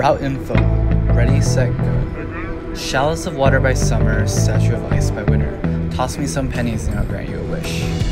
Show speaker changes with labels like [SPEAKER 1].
[SPEAKER 1] Route info. Ready, set, go. Chalice of water by summer, statue of ice by winter. Toss me some pennies and I'll grant you a wish.